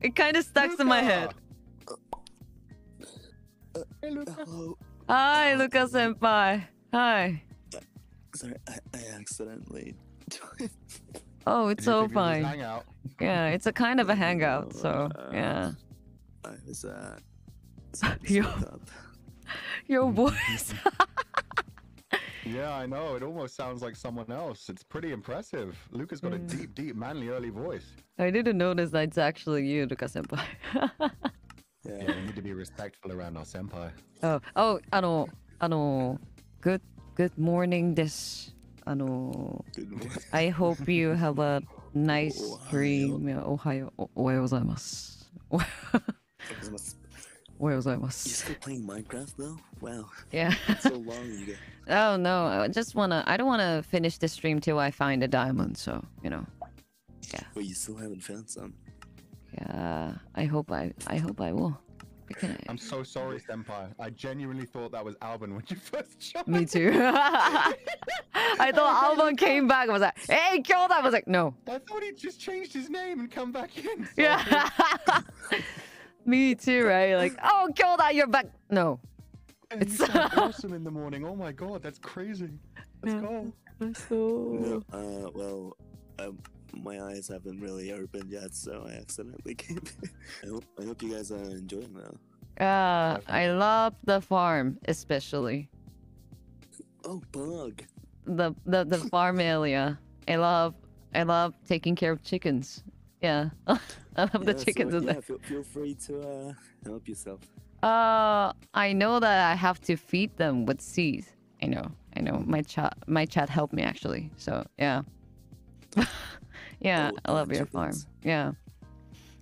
It kind of stuck in my head. Hey, Luca. Hello. Hi, Luca senpai. Hi. Sorry, I, I accidentally. Oh, it's so think we would just fine. Yeah, it's a kind of a hangout, so yeah. I was uh. Yo. slipped. Your voice. Yeah, I know. It almost sounds like someone else. It's pretty impressive. Luca's got a Mm. deep, deep, manly early voice. I didn't notice that it's actually you, Luca senpai. Yeah, Yeah. we need to be respectful around our senpai. oh, oh, あの、あの、good, good morning です。あの、 Good morning. I hope you have a nice おはよう dream. いやおはよう、おおはようございます。おは Must- おはようございま You still playing Minecraft though? Wow, Yeah. so long you get. Oh no, I just wanna. I don't wanna finish the stream till I find a diamond. So you know. Yeah. But you still haven't found some. Yeah. I hope I. I hope I will. Can I- I'm so sorry, senpai. I genuinely thought that was Alban when you first joined. Me too. I thought Alban came back and was like, "Hey, kill that!" I was like, "No." I thought he just changed his name and come back in. Sorry. Yeah. Me too, right? Like, oh, kill that! You're back. No. And It's- you awesome in the morning. Oh my god, that's crazy. Let's Yeah. go. No, uh, well, um, my eyes haven't really opened yet, so I accidentally came. I hope, I hope you guys are enjoying that. Uh, I love the farm, especially Oh, bug. the the the farm area. I love I love taking care of chickens. Yeah, I love the Yeah, so, chickens in yeah, there. feel, feel free to uh, help yourself. Uh, I know that I have to feed them with seeds. I know, I know. My chat my chat helped me actually. So yeah, yeah. Oh, I love your farm. Yeah.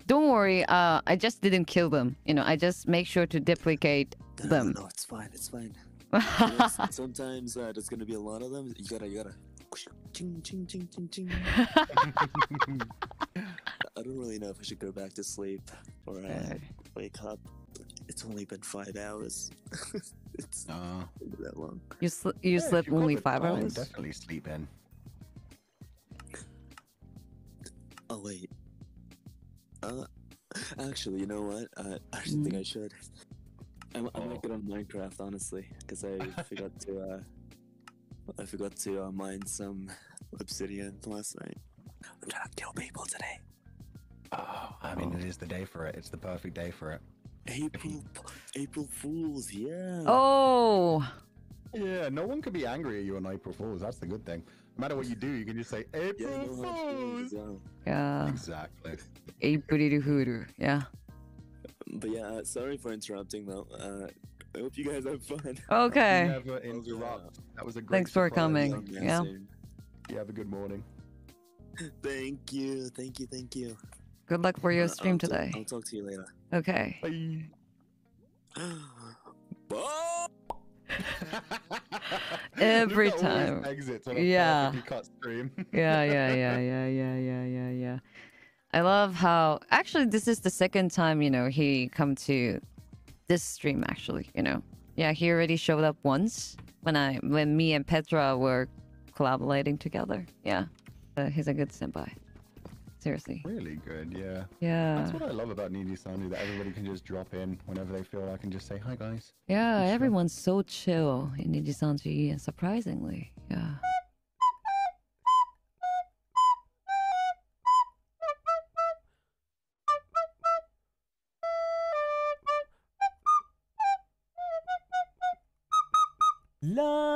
Don't worry. Uh, I just didn't kill them. You know, I just make sure to duplicate No, no, them. no, it's fine, it's fine. Sometimes uh, there's gonna be a lot of them. You gotta, you gotta. Ching, ching, ching, ching, ching. I don't really know if I should go back to sleep or uh, Uh, wake up. It's only been five hours. it's Uh, not that long. you sl- you yeah, slept only the five time, hours. Definitely sleep in. Oh wait. Uh, actually, you know what? Uh, I actually think I should. I, I might get on Minecraft honestly, because I forgot to. Uh, I forgot to uh, mine some obsidian last night. I'm trying to kill people today. Is the day for it. It's the perfect day for it. April, April Fools, yeah. Oh, Yeah, no one can be angry at you on April Fools. That's the good thing. No matter what you do, you can just say yeah, April no hard feelings Fools. yeah. Exactly. April Fool. Yeah. But yeah, uh, sorry for interrupting though. Uh, I hope you guys have fun. Okay. Never interrupt. That was a great Thanks for coming. Yeah, Yeah. You have a good morning. Thank you, thank you, thank you. Good luck for your Uh, stream I'll today. I'll talk to you later. Okay. Bye. Bye. Every Luca time. Exits on a Yeah. cut stream. Yeah, yeah, yeah, yeah, yeah, yeah, yeah, yeah. I love how actually this is the second time, you know, he come to this stream actually, you know. Yeah, he already showed up once when I when me and Petra were collaborating together. Yeah. Uh, he's a good senpai. Seriously. really good, yeah. Yeah. That's what I love about Nijisanji, that everybody can just drop in whenever they feel like and just say, hi guys. Yeah, Sure. everyone's so chill in Nijisanji, and surprisingly. Yeah. La